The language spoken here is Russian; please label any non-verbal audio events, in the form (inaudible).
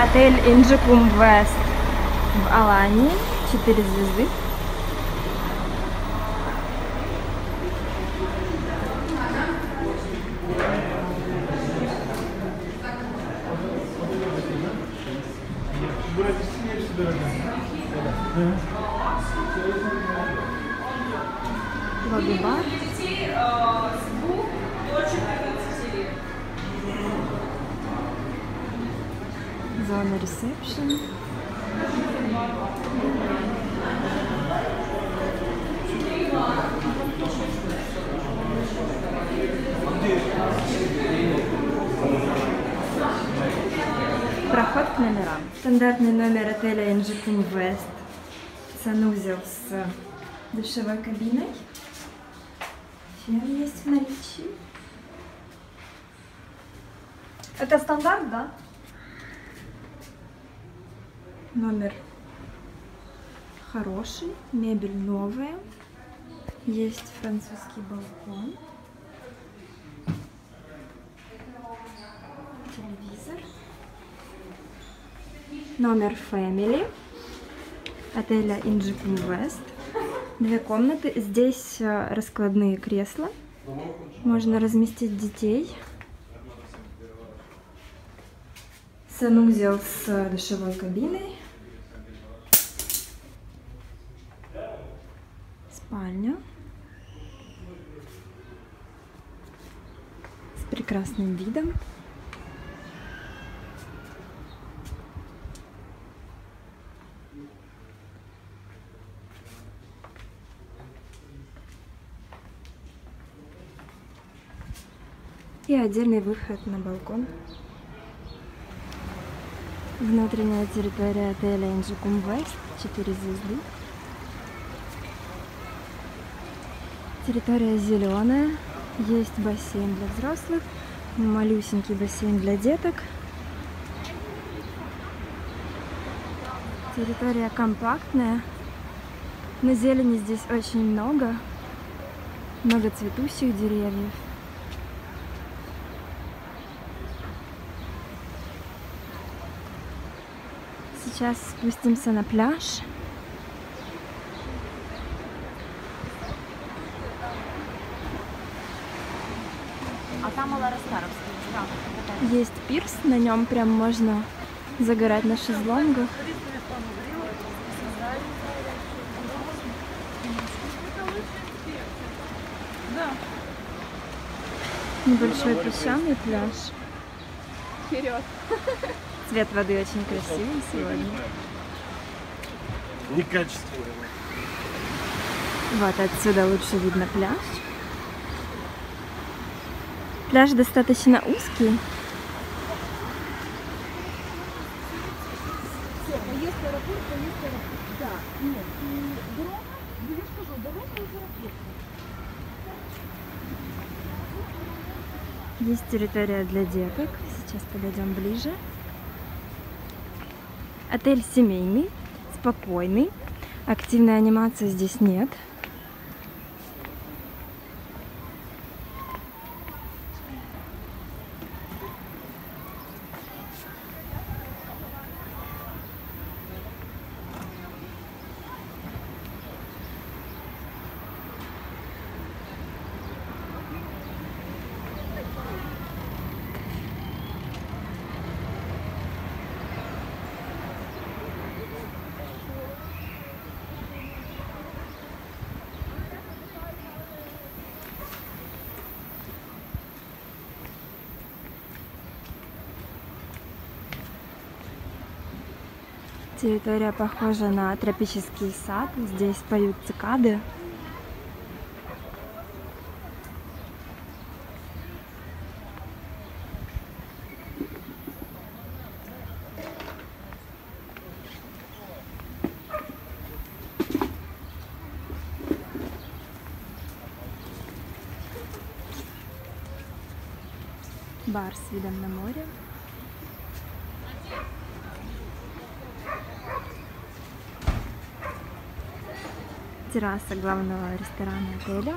Отель Инджикум Вест в Алании. 4 звезды. Лобби-бар. Зона ресепшн. Проход к номерам. Стандартный номер отеля Инжикум Вест. Санузел с душевой кабиной. Фен есть в наличии. Это стандарт, да? Номер хороший, мебель новая. Есть французский балкон. Телевизор. Номер Family. Отеля Injipum West. Две комнаты. Здесь э, раскладные кресла. Можно разместить детей. Санузел с душевой кабиной. Спальня. С прекрасным видом. И отдельный выход на балкон. Внутренняя территория отеля Инджикум Вест, 4 звезды. Территория зеленая, есть бассейн для взрослых, малюсенький бассейн для деток. Территория компактная, но зелени здесь очень много, много цветущих деревьев. Сейчас спустимся на пляж. А там. Есть пирс, на нем прям можно загорать на шезлонгах. Небольшой песчаный пляж. Вперед. (laughs) Цвет воды очень красивый сегодня. Некачественно. Вот отсюда лучше видно пляж. Пляж достаточно узкий. Есть территория для деток. Сейчас подойдем ближе. Отель семейный, спокойный. Активной анимации здесь нет. Территория похожа на тропический сад. Здесь поют цикады. Бар с видом на море. Терраса главного ресторана отеля.